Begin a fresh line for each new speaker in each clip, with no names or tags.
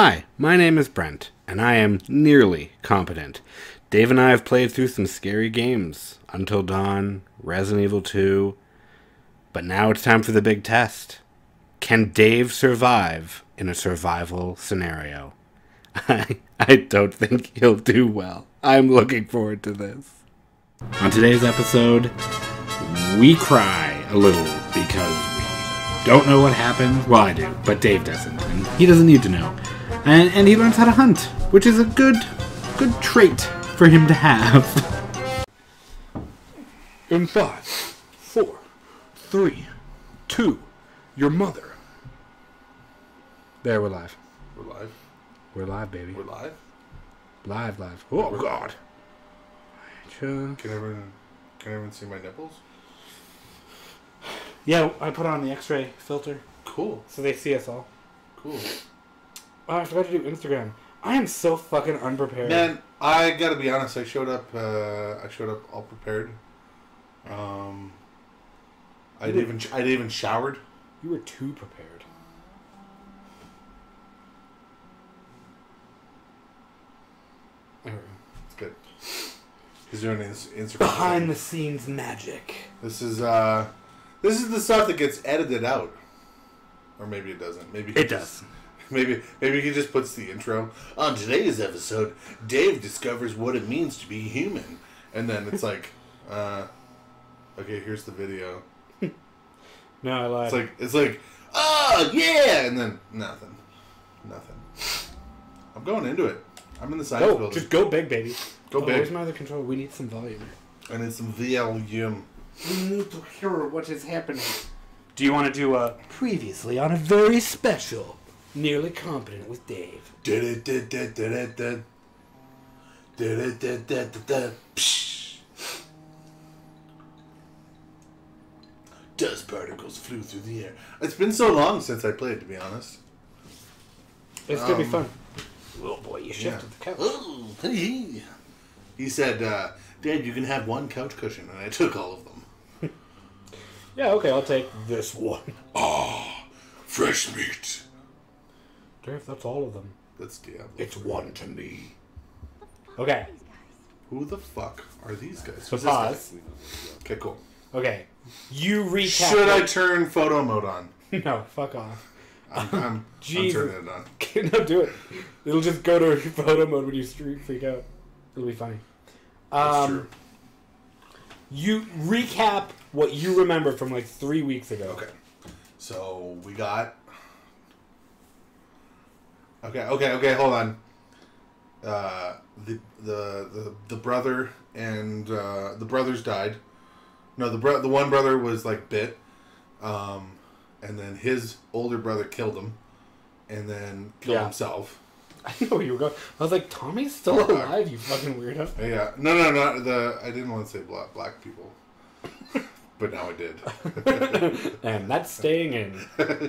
Hi, my name is Brent, and I am nearly competent. Dave and I have played through some scary games Until Dawn, Resident Evil 2, but now it's time for the big test. Can Dave survive in a survival scenario? I, I don't think he'll do well. I'm looking forward to this. On today's episode, we cry a little because we don't know what happened. Well, I do, but Dave doesn't, and he doesn't need to know. And, and he learns how to hunt, which is a good, good trait for him to have. In five, four, three, two, your mother. There, we're live.
We're live.
We're live, baby.
We're live.
Live, live. Oh God. Sure.
Can everyone can everyone see my nipples?
Yeah, I put on the X-ray filter
Cool.
so they see us all.
Cool.
Oh, I forgot to do Instagram. I am so fucking unprepared.
Man, I gotta be honest. I showed up. Uh, I showed up all prepared. Um, I
You
even I even showered.
You were too prepared. There we go.
It's good. He's doing his Instagram.
Behind
thing.
the scenes magic.
This is uh, this is the stuff that gets edited out, or maybe it doesn't. Maybe he
It
just-
does.
Maybe maybe he just puts the intro on today's episode. Dave discovers what it means to be human, and then it's like, uh, okay, here's the video.
No, I lied.
It's like it's like, oh yeah, and then nothing, nothing. I'm going into it. I'm in the science
go,
building,
just go big, baby.
Go
oh,
big.
Where's my other controller? We need some volume.
I need some volume.
We need to hear what is happening. Do you want to do a previously on a very special, nearly competent with Dave?
Dust particles flew through the air. It's been so long since I played, to be honest.
It's gonna be
Um,
fun. Oh boy, you shifted the couch.
Hey. He said, uh, Dad, you can have one couch cushion, and I took all of them.
Yeah, okay, I'll take this one.
Ah, Fresh meat.
Dave, that's all of them.
That's Diablo.
It's one to me. Okay,
Who the fuck are these guys?
so
Who's
pause.
Okay, cool.
Okay, you recap.
Should I turn photo mode on?
no, fuck off.
I'm, I'm, I'm turning it on.
no, do it. It'll just go to photo mode when you freak out. It'll be funny.
That's
Um,
true.
You recap what you remember from like three weeks ago.
Okay. So we got. Okay, okay, okay. Hold on. Uh, the the the the brother and uh, the brothers died. No, the bro- the one brother was like bit, um, and then his older brother killed him, and then killed
Yeah.
himself.
I know where you were going. I was like, Tommy's still alive, you fucking weirdo.
Yeah, no, no, no. The I didn't want to say black black people, but now I did.
and that's staying in.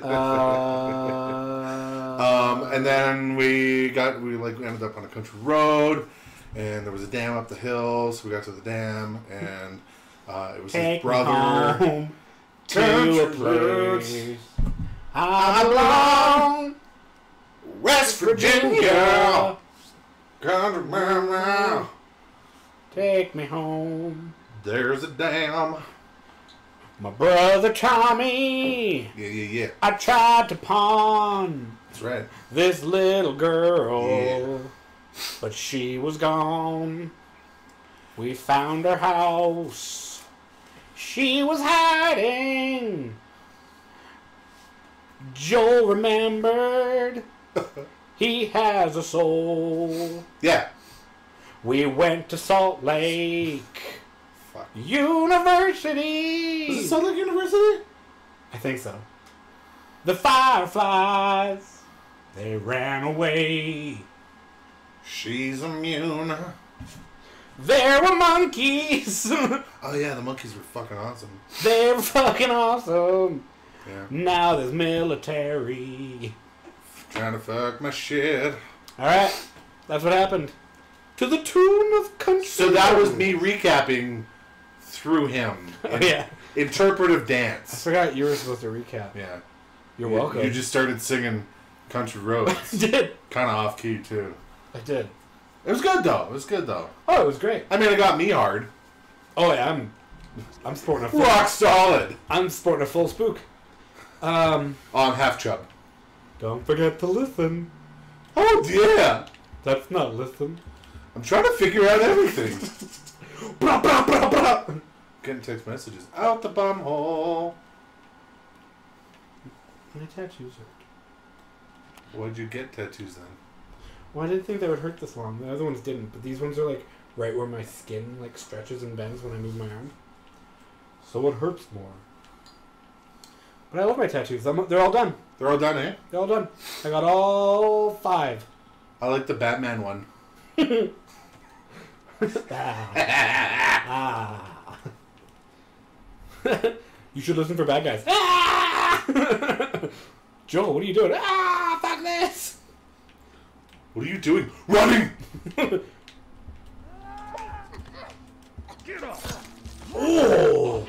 Uh,
Um, and then we got we like ended up on a country road, and there was a dam up the hill. So we got to the dam, and uh, it was his
take me
brother.
home to a place I belong.
West Virginia. Country now.
Take me home.
There's a dam.
My brother Tommy,
Yeah, yeah, yeah.
I tried to pawn
That's right.
this little girl,
Yeah.
but she was gone. We found her house. She was hiding. Joel remembered. he has a soul.
Yeah.
We went to Salt Lake
Fuck.
University.
Is it Salt Lake University?
I think so. The fireflies, they ran away.
She's immune.
There were monkeys.
Oh yeah, the monkeys were fucking awesome.
they were fucking awesome.
Yeah.
Now there's military.
Trying to fuck my shit.
All right, that's what happened. To the tune of country.
So that was me recapping through him.
Oh, yeah,
Interpretive dance.
I forgot you were supposed to recap.
Yeah.
You're
You-
welcome.
You just started singing Country Roads.
I did.
kind of off key too.
I did.
It was good though. It was good though.
Oh, it was great.
I mean, it got me hard.
Oh yeah, I'm. I'm sporting a full.
Rock solid.
I'm sporting a full spook. Um,
Oh, I'm half chub.
don't forget to listen.
Oh yeah.
That's not listen.
I'm trying to figure out everything.
Blah, blah, blah, blah.
Getting text messages out the bum hole.
My tattoos hurt.
Why'd you get tattoos then?
Well, I didn't think they would hurt this long. The other ones didn't, but these ones are like right where my skin like stretches and bends when I move my arm. So it hurts more. But I love my tattoos. I'm, they're all done.
They're all done, eh?
They're all done. I got all five.
I like the Batman one.
ah. Ah. you should listen for bad guys. Ah! Joel, what are you doing? Ah, fuck this!
What are you doing? Running!
Oh!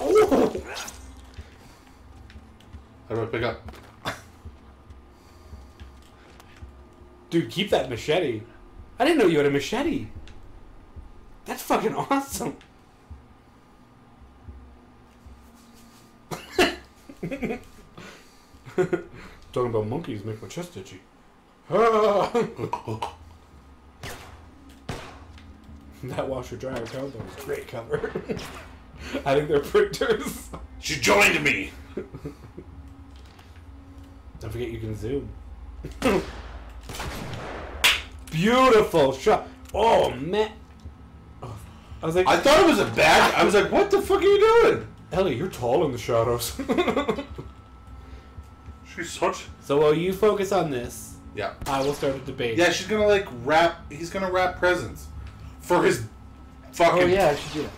Oh!
How do I pick up?
Dude, keep that machete. I didn't know you had a machete. That's fucking awesome. Talking about monkeys make my chest itchy. That washer dryer combo is a great cover. I think they're printers.
She joined me!
Don't forget you can zoom. Beautiful shot. Oh man. I was like,
I thought it was a bad. I was like, what the fuck are you doing?
Ellie, you're tall in the shadows.
She's such.
so while you focus on this,
Yeah.
I will start a debate.
Yeah, she's gonna like wrap. He's gonna wrap presents for his fucking.
Oh yeah, I should do that.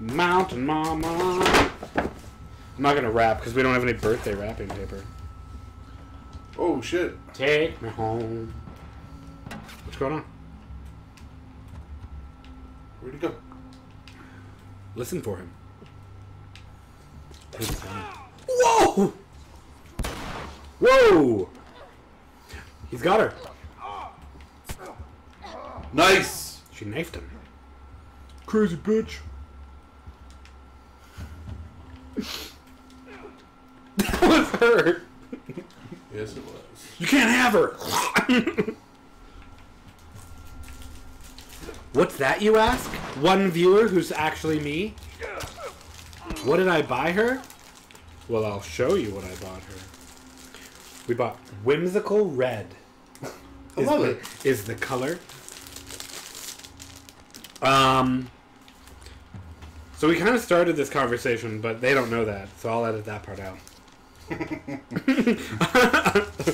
Mountain Mama. I'm not gonna rap because we don't have any birthday wrapping paper.
Oh shit!
Take me home. What's going on?
Where'd he go?
Listen for him. Whoa! Whoa! He's got her.
Nice.
She knifed him. Crazy bitch. that was her.
Yes, it was.
You can't have her. What's that, you ask? One viewer who's actually me? What did I buy her? Well, I'll show you what I bought her. We bought Whimsical Red.
I
is
love
the,
it.
Is the color. Um. So we kind of started this conversation, but they don't know that, so I'll edit that part out.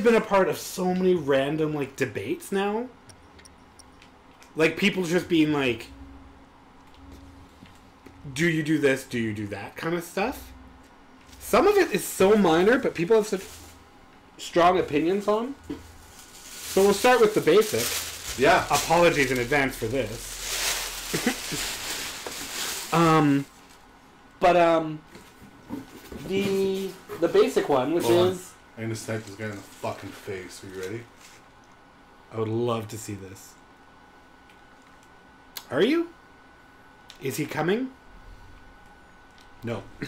have been a part of so many random like debates now. Like people just being like, "Do you do this? Do you do that?" kind of stuff. Some of it is so minor, but people have such strong opinions on. So we'll start with the basic.
Yeah.
Apologies in advance for this. um, but um, the the basic one, which
Hold on.
Is,
I'm gonna snipe this guy in the fucking face. Are you ready?
I would love to see this. Are you? Is he coming? No.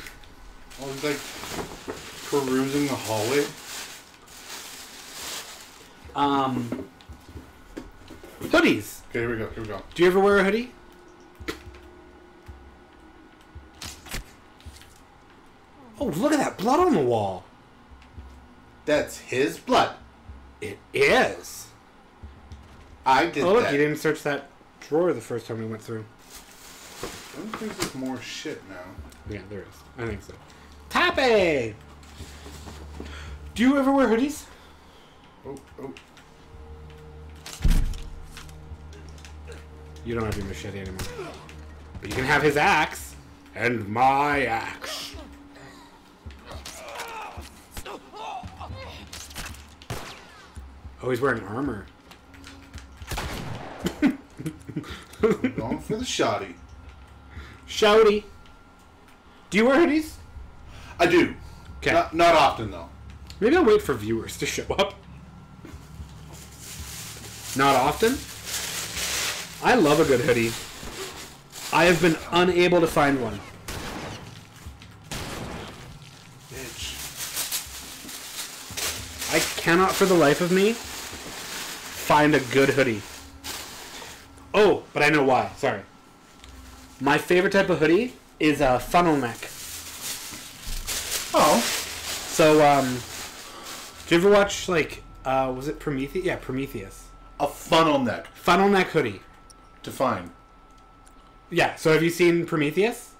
I was like perusing the hallway.
Um, hoodies.
Okay, here we go. Here we go.
Do you ever wear a hoodie? Oh, look at that blood on the wall.
That's his blood.
It is.
I did
Oh, look,
that.
you didn't search that drawer the first time we went through.
I don't think there's more shit now.
Yeah, there is. I think so. Tappy! Do you ever wear hoodies?
Oh, oh.
You don't have your machete anymore. But you can have his axe. And my axe. Oh, he's wearing armor.
I'm going for the shoddy.
Shouty. Do you wear hoodies?
I do.
Okay.
Not, not often though.
Maybe I'll wait for viewers to show up. Not often. I love a good hoodie. I have been unable to find one.
Bitch.
I cannot for the life of me find a good hoodie. Oh, but I know why. Sorry. My favorite type of hoodie is a funnel neck.
Oh.
So, um, did you ever watch like, uh, was it Prometheus? Yeah, Prometheus.
A funnel neck.
Funnel neck hoodie.
Define.
Yeah. So have you seen Prometheus?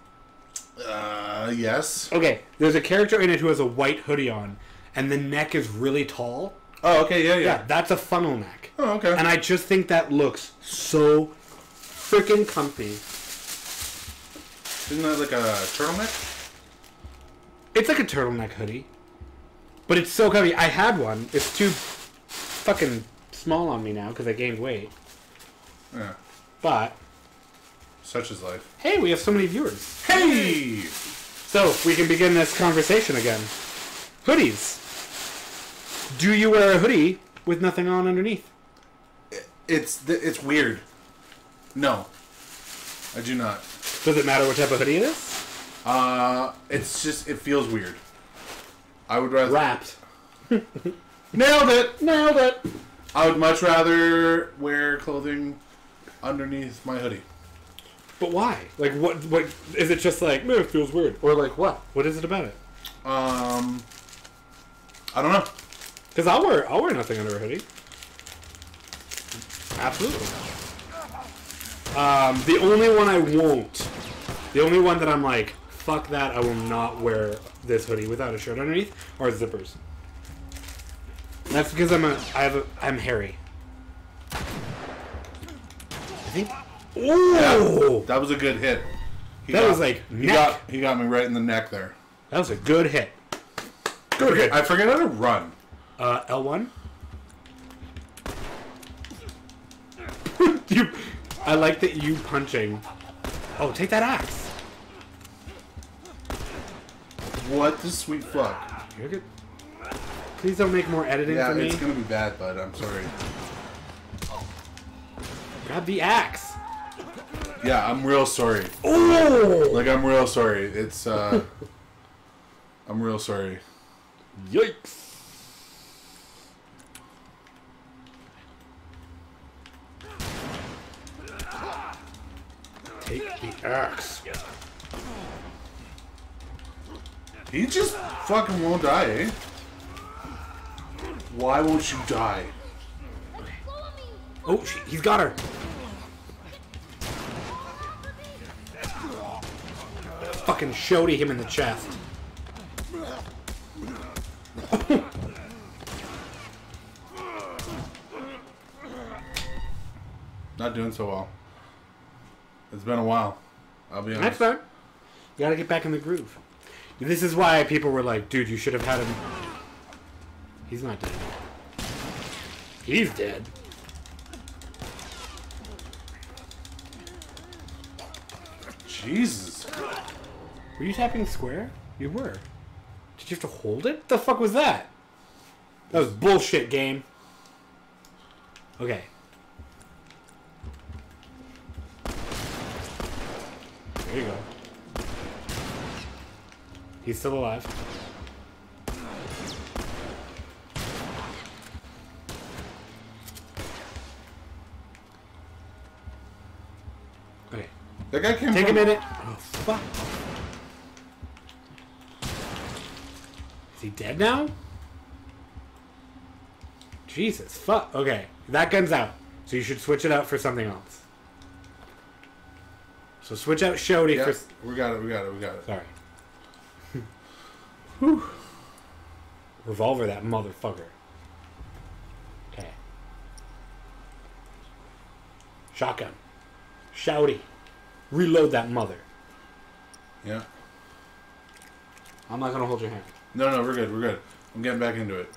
Uh, yes.
Okay, there's a character in it who has a white hoodie on, and the neck is really tall.
Oh, okay, yeah, yeah.
Yeah, that's a funnel neck.
Oh, okay.
And I just think that looks so freaking comfy.
Isn't that like a turtleneck?
It's like a turtleneck hoodie, but it's so comfy. I had one. It's too fucking small on me now because I gained weight.
Yeah.
But
Such is life.
hey, we have so many viewers,
Hey!
so we can begin this conversation again. Hoodies. Do you wear a hoodie with nothing on underneath?
It's it's weird. No, I do not.
Does it matter what type of hoodie it is?
Uh, it's just it feels weird. I would rather
Wrapped.
nailed it.
Nailed it.
I would much rather wear clothing underneath my hoodie.
But why? Like, what? What is it? Just like, man, it feels weird, or like what? What is it about it?
Um, I don't know.
Because I'll wear, I'll wear nothing under a hoodie. Absolutely. Um, the only one I won't, the only one that I'm like, fuck that, I will not wear this hoodie without a shirt underneath, are zippers. That's because I'm a, I have a, I'm hairy. I think. Ooh,
That was a good hit. He
That
got-
was like
he
neck.
got he got me right in the neck there.
that was a good hit. Good hit.
I forget how to run.
Uh, L1. you, I like that you punching. Oh, take that axe.
What the sweet fuck?
You're good. Please don't make more editing
Yeah,
for me.
Yeah, it's gonna be bad, bud. I'm sorry.
Grab the axe.
Yeah, I'm real sorry.
Oh!
Like I'm real sorry. It's uh, I'm real sorry.
Yikes! Take the axe.
He just fucking won't die, eh? Why won't you die?
Oh, she, he's got her. Fucking showed him in the chest.
Not doing so well. It's been a while. I'll be
That's
honest.
fine. You gotta get back in the groove. This is why people were like, dude, you should have had him. He's not dead. He's dead.
Jesus.
Were you tapping square? You were. Did you have to hold it? The fuck was that? That was bullshit, game. Okay. He's still alive. Okay.
That guy came
Take a minute. Oh, fuck. Is he dead now? Jesus, fuck. Okay, that gun's out. So you should switch it out for something else. So switch out Shody
Yeah,
for.
we got it. We got it. We got it.
Sorry. Whew. Revolver that motherfucker. Okay. Shotgun. Shouty. Reload that mother.
Yeah.
I'm not gonna hold your hand.
No, no, we're good. We're good. I'm getting back into it.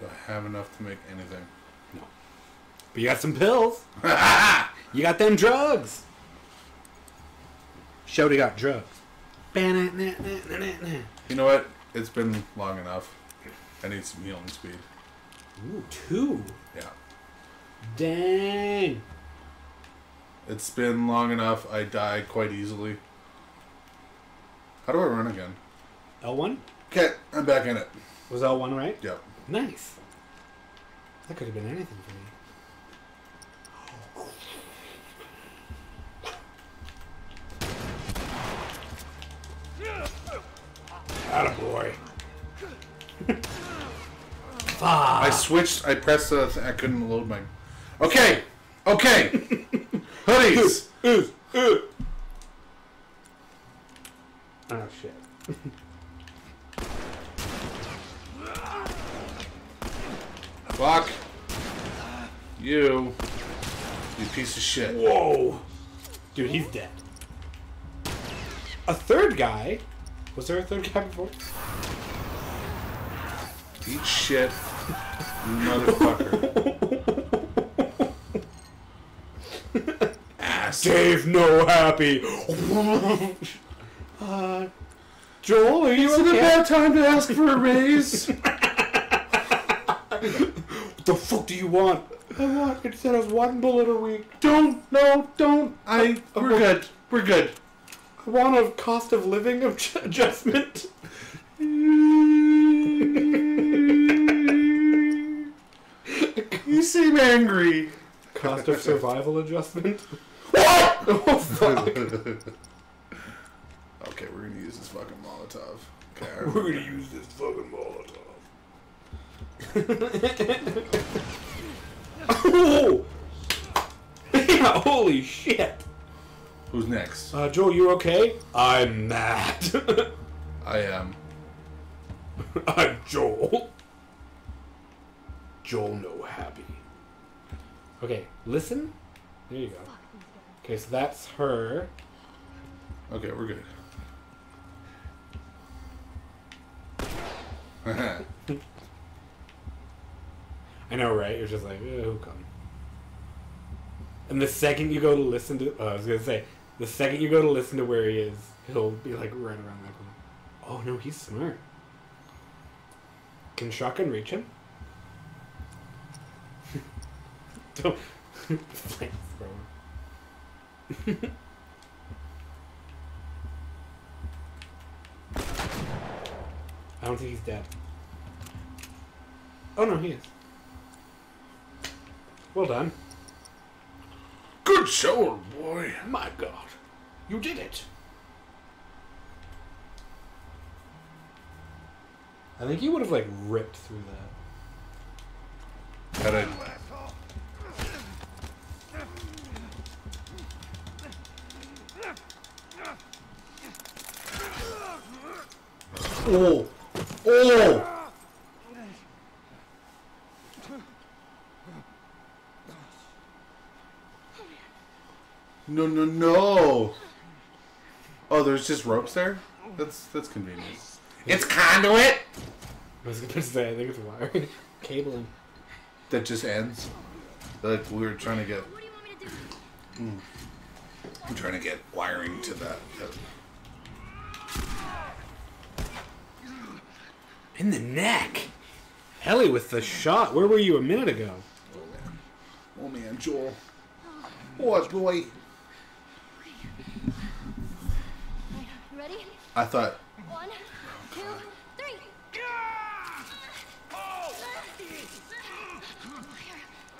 Do I have enough to make anything?
No. But you got some pills. you got them drugs. Shody got drugs. Ooh,
You know what? It's been long enough. I need some healing speed.
Ooh, two.
Yeah.
Dang.
It's been long enough. I die quite easily. How do I run again?
L1?
Okay, I'm back in it.
Was L1 right?
Yep.
Nice. That could have been anything for me.
Switched. I pressed the. Th- I couldn't load my. Okay. Okay. Hoodies.
Oh shit.
Fuck. You. You piece of shit.
Whoa! Dude, he's dead. A third guy? Was there a third guy before?
Eat shit. You motherfucker. Ass.
Dave no happy. uh, Joel, are you
Is it a bad time to ask for a raise?
What the fuck do you want? I want instead of one bullet a week.
don't. No. Don't. I. We're good. We're good.
I want a cost of living adjustment.
Seem angry.
Cost of survival adjustment.
What?
Oh fuck!
okay, we're gonna use this fucking Molotov. Okay.
We're gonna use this fucking Molotov. oh! yeah, holy shit!
Who's next?
Uh, Joel, you okay? I'm Matt.
I am.
I'm Joel. Joel no happy. Okay, listen. There you go. Okay, so that's her.
Okay, we're good.
I know, right? You're just like, eh, who come? And the second you go to listen to, oh, I was gonna say, the second you go to listen to where he is, he'll be like right around that corner. Oh no, he's smart. Can shotgun reach him? Don't flamethrower. I don't think he's dead. Oh no, he is. Well done.
good show, old boy.
My god. You did it. I think you would have like ripped through that.
Had I, oh, oh! No, no, no! Oh, there's just ropes there. That's that's convenient. It's conduit
I was gonna say I think it's wiring. Cabling.
that just ends. Like we were trying to get.
What do you want me to do? Hmm.
I'm trying to get wiring to that. that-
In the neck. Ellie with the shot. Where were you a minute ago?
Oh man. Oh man, Joel. What boy?
You ready?
I thought.
One, two, three.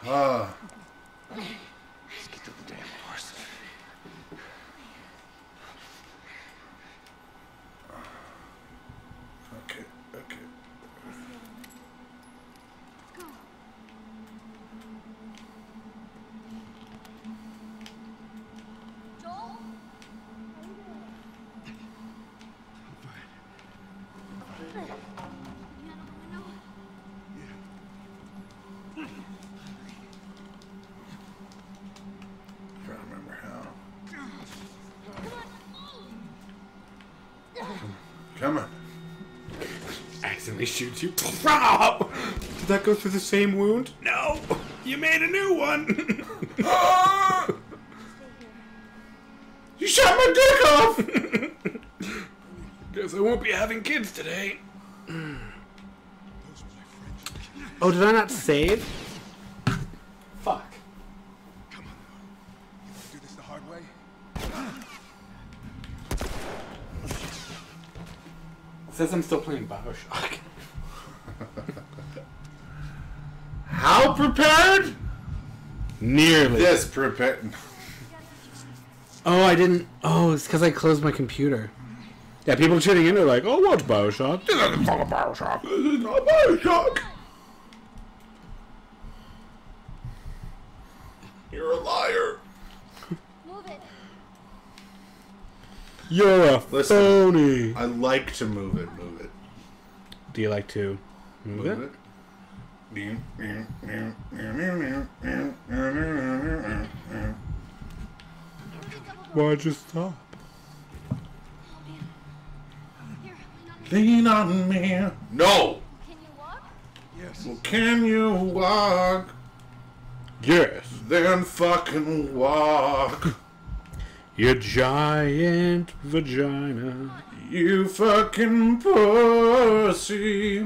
Ah. Okay.
Did that go through the same wound? No. You made a new one.
Stay here.
You shot my dick off!
Guess I won't be having kids today. Oh, did I not save? Fuck.
Do this the hard way?
It says I'm still playing Bioshock.
How prepared?
Nearly.
Yes, prepared.
Oh, I didn't. Oh, it's because I closed my computer. Yeah, people tuning in are like, "Oh, what's Bioshock?" This isn't full Bioshock.
This is not Bioshock! You're a liar.
Move it.
You're a
Listen.
phony.
I like to move it, move it.
Do you like to move,
Move
it?
it.
Why'd you stop?
Lean on me.
Lean on me. No!
Can you walk?
Yes.
Well, can you walk?
Yes.
Then fucking walk.
Your giant vagina.
You fucking pussy.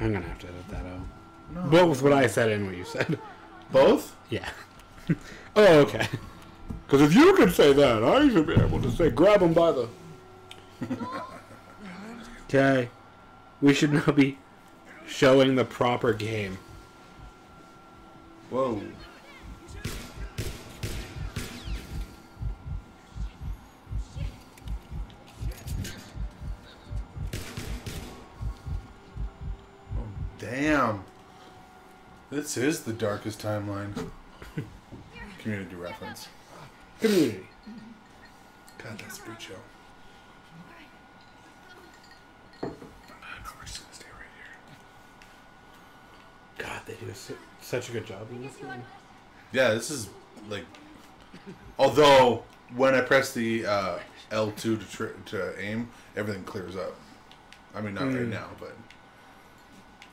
I'm gonna have to edit that out. Both what I said and what you said.
Both?
Yeah. oh, okay. Because if you can say that, I should be able to say, grab him by the. Okay. We should now be showing the proper game.
Whoa. Oh, damn. This is the darkest timeline. Community reference.
Community.
God, that's a good show. No, we're just gonna stay right here.
God, they do su- such a good job in this
Guess you
game.
want
Yeah, this is like. Although when I press the uh, L two to tr- to aim, everything clears up. I mean, not right now, but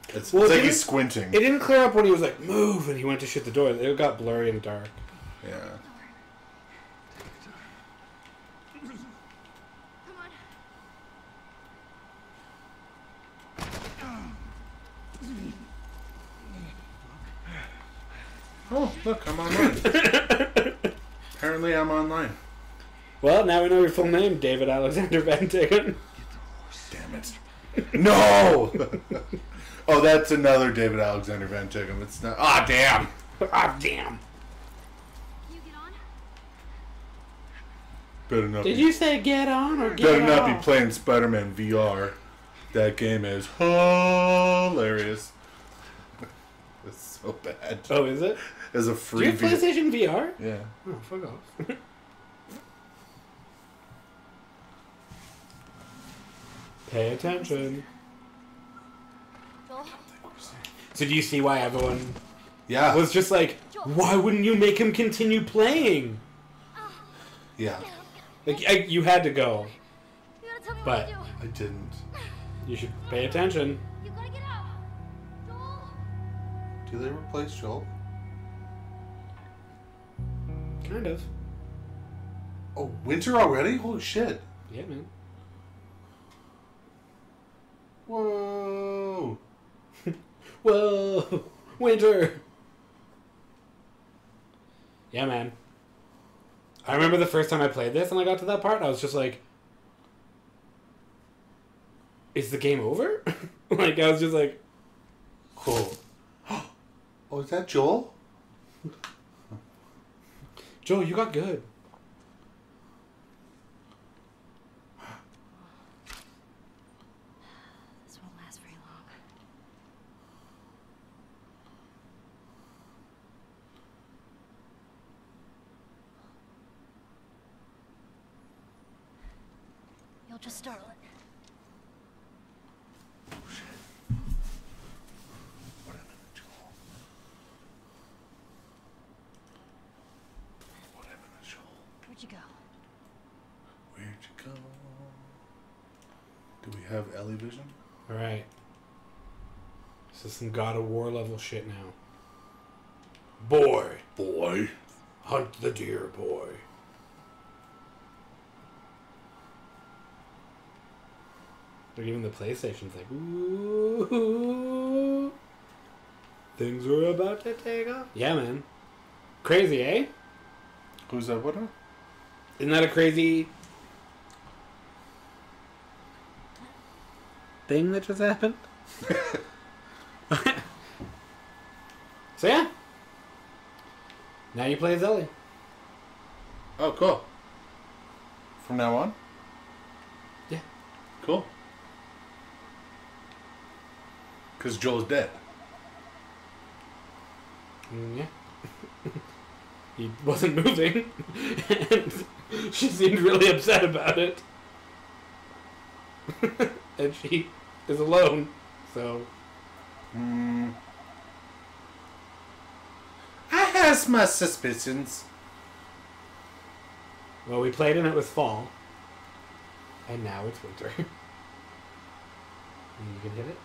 it's,
Well,
it's like
it
he's squinting.
It didn't clear up when he was like, move, and he went to shut the door. It got blurry and dark.
yeah. Oh, look, I'm online. Apparently, I'm online.
Well, now we know your full name, David Alexander Van Tigen.
Damn it. No! oh, that's another David Alexander Van Tickam. It's not. Ah, damn!
ah, damn.
You get on.
Better not
Did
be,
you say get on or get
better not
off?
be playing Spider Man VR. That game is hilarious. it's so bad.
Oh, is it?
As a
Do
free
you have
VR.
PlayStation VR?
Yeah.
Oh, fuck off. Pay attention.
Joel.
So do you see why everyone
Yeah.
was just like, why wouldn't you make him continue playing?
yeah.
Like, I, you had to go.
You gotta tell me
But-
what to do.
I didn't.
You should pay attention.
You gotta get out. Joel.
Do they replace Joel?
Kind of.
Oh, winter already? Holy shit.
Yeah, man.
Whoa.
Whoa, winter. Yeah, man. I remember the first time I played this and I got to that part and I was just like, is the game over? like, I was just like, cool.
Oh, is that Joel?
Joel, you got good.
This won't last very long. You'll just startle it.
What happened to Joel? What happened to Joel?
Where'd you go?
Where'd you go? Do we have Ellie vision?
Alright. This is some God of War level shit now. Boy,
Boy.
hunt the deer, boy. Or even the PlayStation's like, ooh, things are about to take off. Yeah, man. Crazy, eh?
Who's that winner?
Isn't that a crazy thing that just happened? so yeah. Now you play as Ellie.
Oh, cool. From now on?
Yeah.
Cool. Because Joel's dead.
Mm, yeah. he wasn't moving, and she seemed really upset about it. and she is alone, so
Hmm. I has my suspicions.
well, we played and it was fall, and now it's winter. you can hit it.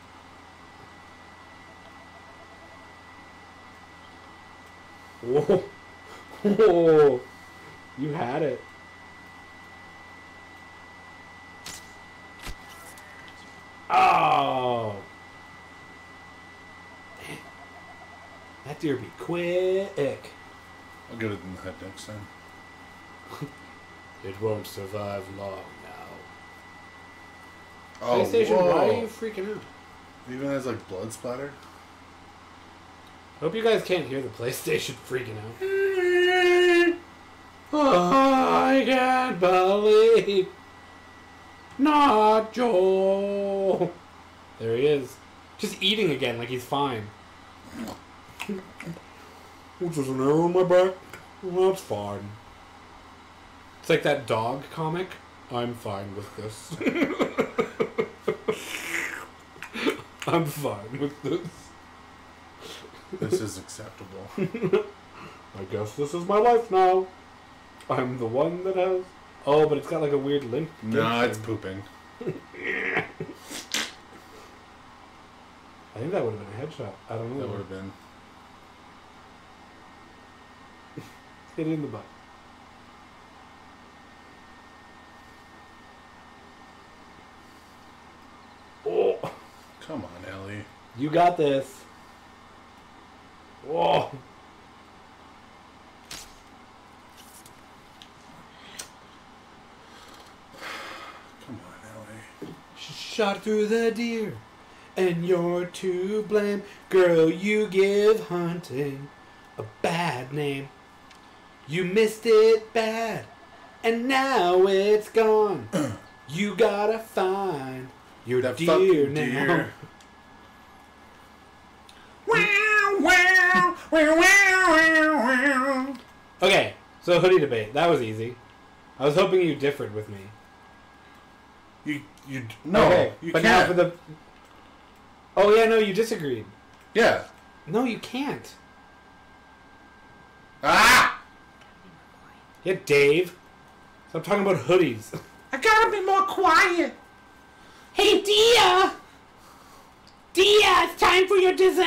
Whoa, whoa! You had it. Oh! Man, That deer be quick.
I'll get it in the head next time.
It won't survive long now.
Oh,
PlayStation, why are you freaking out?
Even has like blood splatter.
Hope you guys can't hear the PlayStation freaking out. Oh, I can't believe. Not Joel. There he is. Just eating again like he's fine. Which is an arrow in my back? Well, that's fine. It's like that dog comic. I'm fine with this. I'm fine with this.
This is acceptable.
I guess this is my life now. I'm the one that has. Oh, but it's got like a weird limp.
no,
limp
it's pooping.
I think that would have been a headshot. I don't know.
That would have been.
Hit it in the butt. Oh,
Come on, Ellie.
you got this. Whoa.
Come on, Ellie.
Shot through the deer, and you're to blame. Girl, you give hunting a bad name. You missed it bad, and now it's gone. you gotta find your
That
deer now.
deer. Wow, wow, wow, wow, wow.
Okay, so hoodie debate. That was easy. I was hoping you differed with me.
You, you, no,
Okay,
you
but
can't.
now for the. Oh yeah, no, you disagreed.
yeah.
No, you can't.
Ah!
Yeah, Dave. Stop talking about hoodies.
I gotta be more quiet.
Hey, Dia! Dia, it's time for your dessert!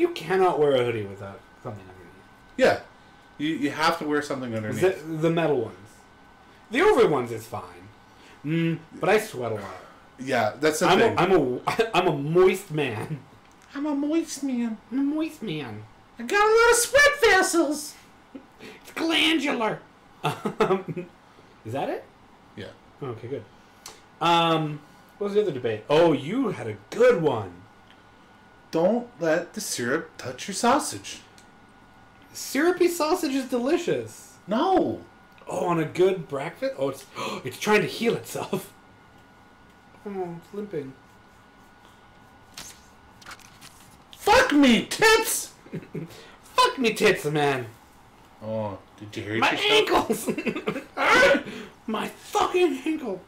You cannot wear a hoodie without something underneath.
Yeah. You, you have to wear something
The,
underneath.
the metal ones. The over ones is fine. Mm, but I sweat a lot.
yeah, that's the
I'm
thing.
a, I'm a I'm a moist man.
I'm a moist man.
I'm a moist man.
I got a lot of sweat vessels.
It's glandular. Um, is that it?
Yeah.
Okay, good. Um, what was the other debate? Oh, you had a good one.
Don't let the syrup touch your sausage.
Syrupy sausage is delicious.
No.
Oh, on a good breakfast? Oh, it's it's trying to heal itself. Oh, it's limping.
Fuck me, tits!
Fuck me tits, man.
Oh, did you hurt
My
yourself?
ankles. My fucking ankle.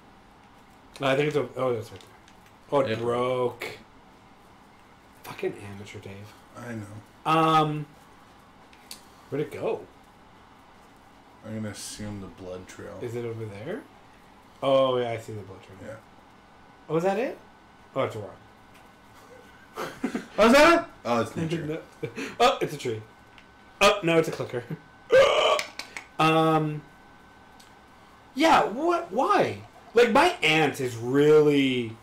I think it's a. Oh, that's right there. Oh, it
It-
broke. Fucking amateur, Dave.
I know.
Um, where'd it go?
I'm gonna assume the blood trail.
Is it over there? Oh yeah, I see the blood trail.
Yeah.
Oh, is that it? Oh, it's a rock.
Oh, is that it? Oh, it's nature.
No. oh, it's a tree. Oh, no, it's a clicker. um. Yeah. What? Why? Like my aunt is really,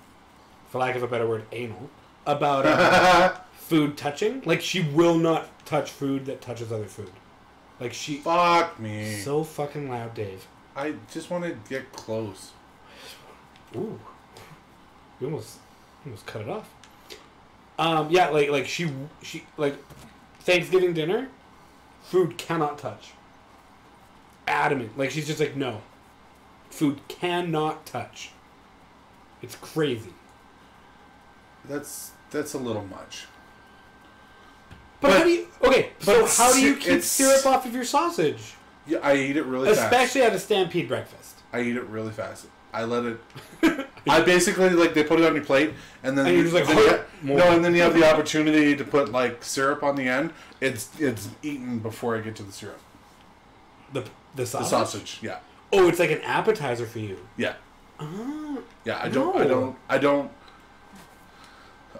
for lack of a better word, anal about uh, food touching. Like she will not touch food that touches other food. Like she.
Fuck me.
So fucking loud, Dave.
I just want to get close.
Ooh. You almost almost cut it off. Um, yeah, like like she she like Thanksgiving dinner, food cannot touch. Adamant. Like she's just like, no. Food cannot touch. It's crazy.
That's that's a little much.
But,
But-
how do you okay, so how do you keep syrup off of your sausage?
Yeah, I eat it really fast.
Especially at a stampede breakfast.
I eat it really fast. I let it. I basically like they put it on your plate, and then
And you're just like,
then you
"Huh?"
ha-
More.
no, and then you have the opportunity to put like syrup on the end. It's it's eaten before I get to the syrup.
The the sausage.
The
sausage.
yeah,
Oh, it's like an appetizer for you.
yeah,
Oh.
yeah. I don't,
no.
I don't, I don't.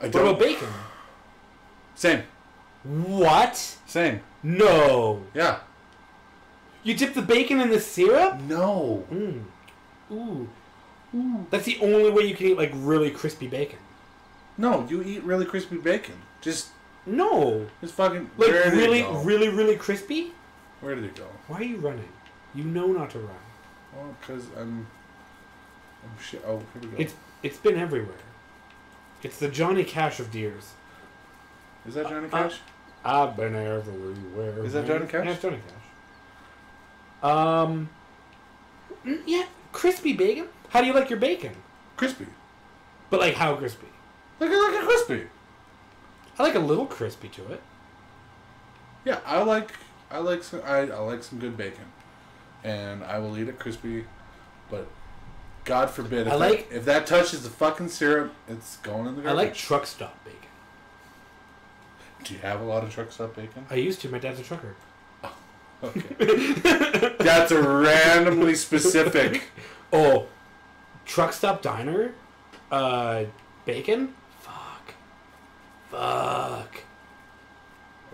I
What
don't.
about bacon?
Same,
What?
same.
No.
Yeah.
You dip the bacon in the syrup?
No.
Mm. Ooh. Ooh. That's the only way you can eat like really crispy bacon.
No, you eat really crispy bacon. Just,
No.
just fucking.
Like really, really, really crispy?
Where did it go?
Why are you running? You know not to run.
Well, because I'm. I'm shit. Oh, here we go.
It's it's been everywhere. It's the Johnny Cash of deers.
Is that Johnny
uh,
Cash?
I've been everywhere.
Is that. Johnny Cash?
Yeah, it's Johnny Cash. Um. mm, Yeah, crispy bacon. How do you like your bacon?
crispy.
But like how crispy?
Like I like it crispy.
I like a little crispy to it.
Yeah, I like I like some I, I like some good bacon, and I will eat it crispy. But God forbid if,
I like-
that, if that touches the fucking syrup, it's going in the garbage.
I like truck stop bacon.
Do you have a lot of truck stop bacon?
I used to. My dad's a trucker.
Okay, that's a randomly specific.
Oh, truck stop diner, uh, bacon. Fuck, fuck.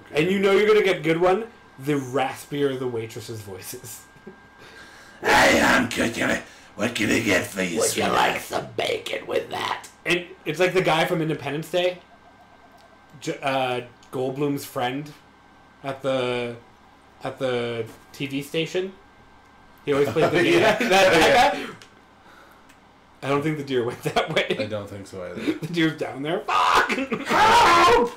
Okay.
And you know you're gonna get good one. The raspier the waitresses' voices.
Hey, I'm cooking it. What can I get for you,
Would you like some bacon with that? And it's like the guy from Independence Day, J- uh, Goldblum's friend, at the at the TV station. He always played the
Yeah.
that, that guy. I don't think the deer went that way.
I don't think so either.
The deer's down there. Fuck!
Help!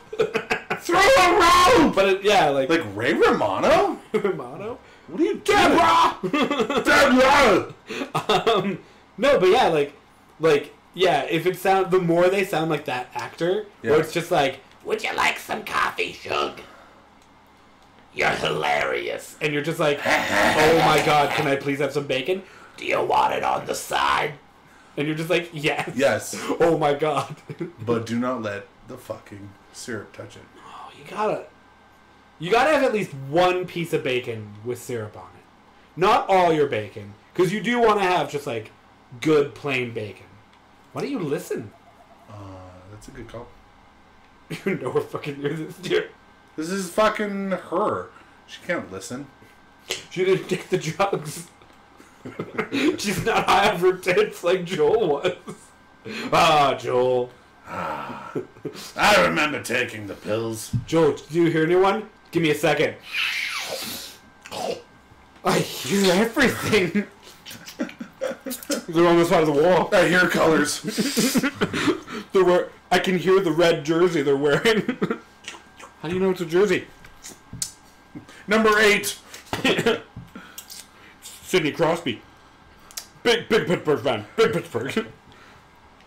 Throw a rope!
But it, yeah, like,
Like Ray Romano?
Romano.
What are you doing? Debra!
Um, no, but yeah, like, like, yeah. If it sound, the more they sound like that actor,
Yeah.
where it's just like, "Would you like some coffee, Shug? You're hilarious," and you're just like, "Oh my god, can I please have some bacon? Do you want it on the side?" And you're just like, "Yes."
Yes,
Oh my god.
but do not let the fucking syrup touch it.
Oh, you gotta, you gotta have at least one piece of bacon with syrup on it. Not all your bacon, because you do want to have just like good plain bacon. Why don't you listen?
Uh, that's a good call.
You know we're fucking near this dude.
This is fucking her. She can't listen.
She didn't take the drugs. She's not high on her tits like Joel was. Ah, Joel. Ah.
I remember taking the pills.
Joel, do you hear anyone? Give me a second. I hear everything. They're on the side of the wall.
I hear colors.
They're wear- I can hear the red jersey they're wearing. How do you know it's a jersey?
Number eight.
Sidney Crosby. Big, big Pittsburgh fan. Big Pittsburgh.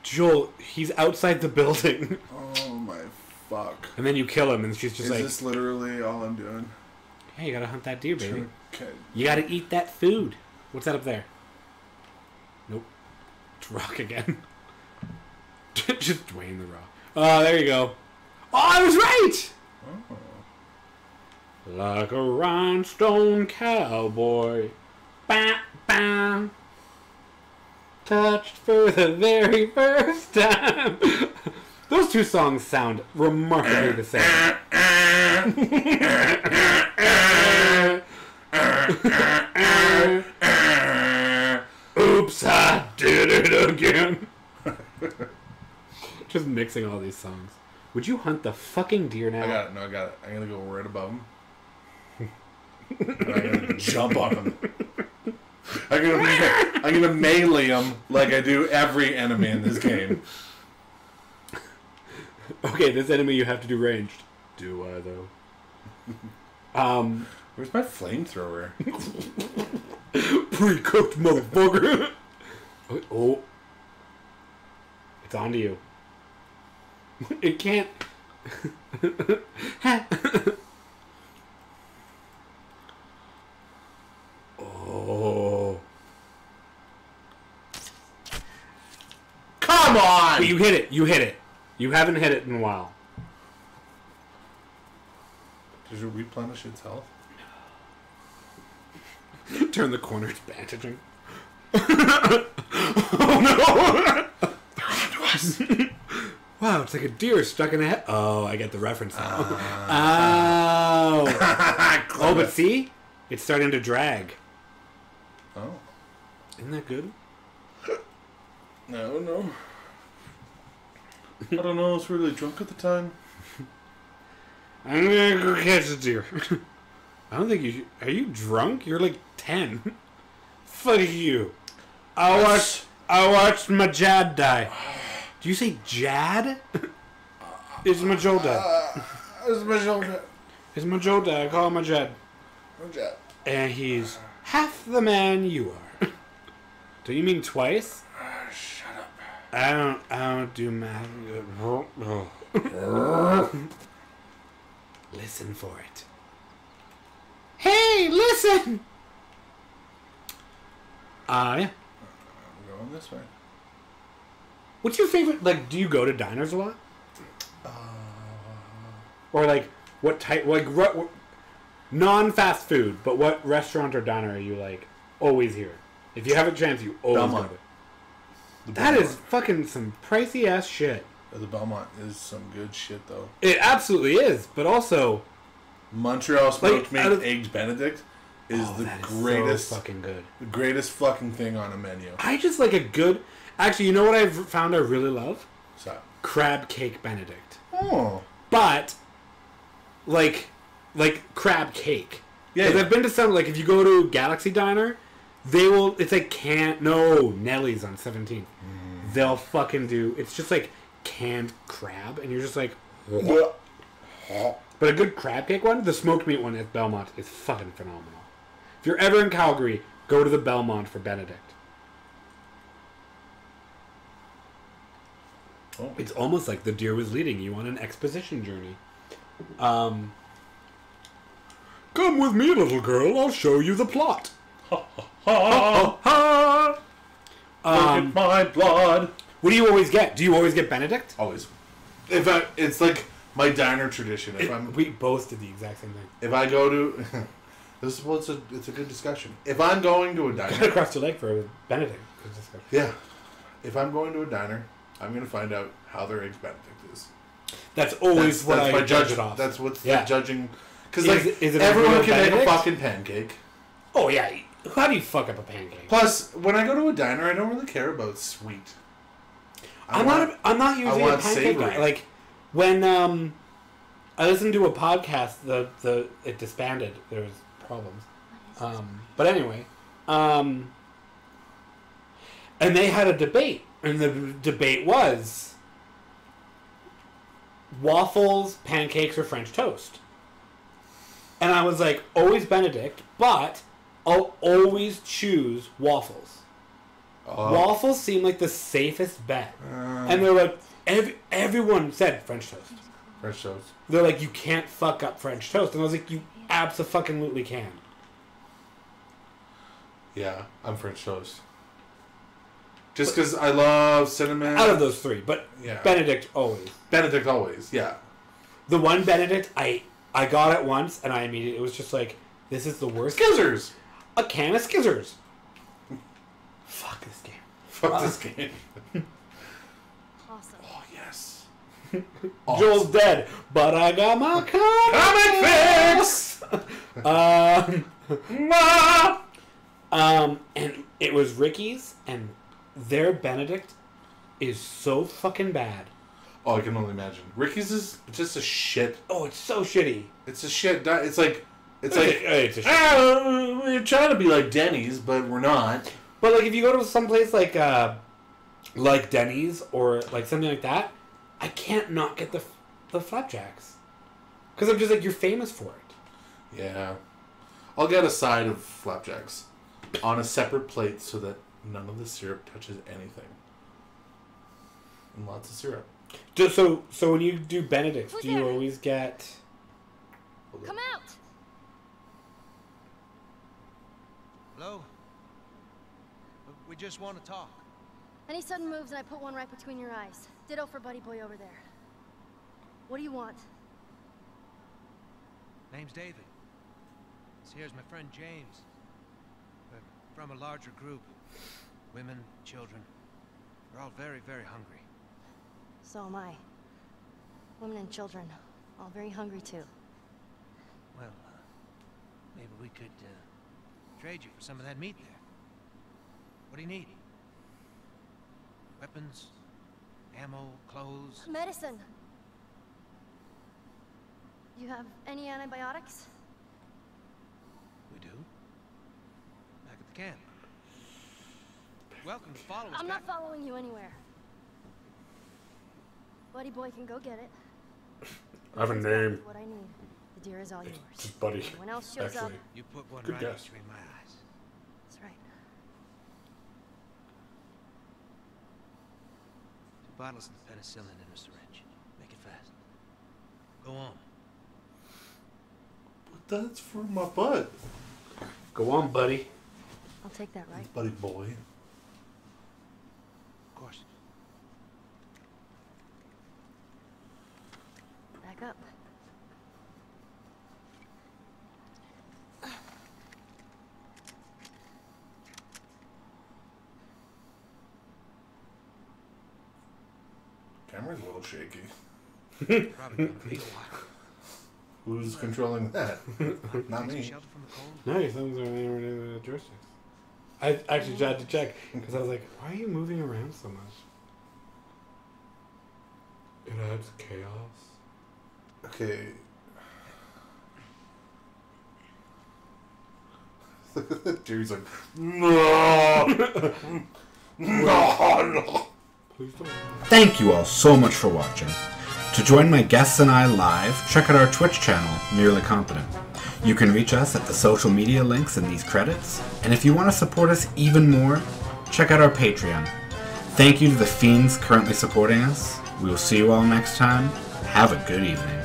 Joel, he's outside the building.
Oh my fuck.
And then you kill him, and she's just like
Is
like,
this literally all I'm doing?
hey, you gotta hunt that deer, baby.
Okay.
You gotta eat that food. What's that up there? Nope. It's rock again. just Dwayne the Rock. Oh, there you go. Oh, I was right!
Oh.
Like a rhinestone cowboy. Bam, bam. Touched for the very first time. Those two songs sound remarkably the same. Oops, I did it again. Just mixing all these songs. Would you hunt the fucking deer now?
I got it. No, I got it. I'm gonna go right above him. and I'm gonna jump on him. I'm gonna, I'm gonna melee him like I do every enemy in this game.
Okay, this enemy you have to do ranged. Do I though? Um,
Where's my flamethrower?
pre-cooked motherfucker. oh, it's onto you. It can't. oh,
Come on!
but you hit it. You hit it. You haven't hit it in a while.
Does it replenish its health?
Turn the corner. It's bandaging. oh no! wow, it's like a deer stuck in a head. Oh, I get the reference now. Ah, oh. oh, but see, it's starting to drag.
Oh.
Isn't that good?
No, no. I don't know. I was really drunk at the time.
I'm gonna go catch the deer. I don't think you. Should. Are you drunk? You're like ten. Fuck you. I watched. I watched my Jad die. Do you say Jad? it's my Joe die.
Uh, it's my Joe shoulder.
It's my Joe die. I call him my Jad. And he's half the man you are. do you mean twice? I don't. I don't do math. listen for it. Hey, listen. Uh, yeah.
I'm going this way.
What's your favorite? Like, do you go to diners a lot? Or like, what type? Like, what non-fast food, but what restaurant or diner are you like always here? If you have a chance, you always
Belmont.
go there. That is fucking some pricey ass shit.
The Belmont is some good shit though.
It absolutely is, but also
Montreal smoked
Like,
meat
of-
eggs Benedict is
oh,
the
that is
greatest,
so fucking good.
the greatest fucking thing on a menu.
I just like a good. Actually, you know what I've found I really love?
So,
Crab cake Benedict.
oh,
But like, like crab cake.
yeah,
Because
yeah.
I've been to some like if you go to Galaxy Diner, they will. It's like can't no Nelly's on 17.
Mm.
They'll fucking do. It's just like canned crab, and you're just like. But a good crab cake one, the smoked meat one at Belmont is fucking phenomenal. If you're ever in Calgary, go to the Belmont for Benedict.
Oh.
It's almost like the deer was leading you on an exposition journey. Um, Come with me, little girl. I'll show you the plot.
Ah,
Um,
look at my blood.
what do you always get? Do you always get Benedict?
Always. If I, it's like my diner tradition. If
It-
I'm,
we both did the exact same thing.
if I go to, this is well, it's a, it's a good discussion. If I'm going to a diner,
Across your leg for a Benedict. Good discussion.
yeah, if I'm going to a diner, I'm gonna find out how their eggs Benedict is.
That's always
That's,
what
that's
I
my
judge
judge.
it off.
That's what's
Yeah.
the judging. Because
Is
like
it- is it a
everyone
real
can make a
Benedict?
fucking pancake.
oh yeah. How do you fuck up a pancake?
Plus, when I go to a diner, I don't really care about sweet. I
I'm
want-
not. A, I'm not usually a
want
pancake guy.
savory.
Like when um, I listened to a podcast. The the it disbanded. There was problems. Um, but anyway, um, and they had a debate, and the debate was waffles, pancakes, or French toast. And I was like, always Benedict, but I'll always choose waffles.
Oh.
Waffles seem like the safest bet.
Uh,
And they're like, every, everyone said French toast.
French toast.
They're like, you can't fuck up French toast. And I was like, you absolutely can.
Yeah, I'm French toast. Just because I love cinnamon.
Out of those three, but
Yeah.
Benedict always.
Benedict always. Yeah.
The one Benedict, I I got it once, and I immediately it was just like, this is the worst.
Skizzers.
A can of Skizzers. Fuck this game.
Fuck this game.
Awesome.
Oh yes. awesome.
Joel's dead, but I got my comic fix. um, ma! um, and it was Ricky's, and their Benedict is so fucking bad.
Oh, I can only imagine. Ricky's is just a shit.
Oh, it's so shitty.
It's a shit. di- It's like it's
It's
like
a, it's a shit.
ah, we're trying to be like Denny's, but we're not.
But like, if you go to some place like uh, like Denny's or like something like that, I can't not get the the flapjacks because I'm just like you're famous for it.
Yeah, I'll get a side of flapjacks on a separate plate so that none of the syrup touches anything. And lots of syrup.
Just so so when you do Benedicts, do you always get?
Come out!
Hello? We just want to talk.
Any sudden moves and I put one right between your eyes. Ditto for Buddy Boy over there. What do you want?
Name's David. This here's my friend James. We're from a larger group. Women, children. We're all very, very hungry.
So am I. Women and children. All very hungry too.
Well, uh, maybe we could uh, trade you for some of that meat there. What do you need? Weapons? Ammo? Clothes?
Medicine! You have any antibiotics?
We do. Back at the camp. Welcome to follow us
I'm
back.
not following you anywhere. Buddy Boy can go get it.
I have a name.
What I need. The deer is all yours.
Just Buddy.
Anyone else shows up,
Actually,
You put one
Good
right
guess.
between my eyes.
that's right.
Two bottles of penicillin in a syringe. Make it fast. Go on.
But that's for my butt,
go on, buddy.
I'll take that right.
buddy boy.
Of course.
Back up.
Camera's a little shaky.
Probably gonna be a while.
Who's controlling that? Not me.
Shelter from the cold.
No, your thumbs are anywhere near the joysticks. I actually tried to check because I was like, why are you moving around so much? It adds chaos.
Okay. Jerry's like, no, no, no.
Thank you all so much for watching. To join my guests and I live, check out our Twitch channel, Nearly Competent. You can reach us at the social media links in these credits, and if you want to support us even more, check out our Patreon. Thank you to the fiends currently supporting us. We will see you all next time. Have a good evening.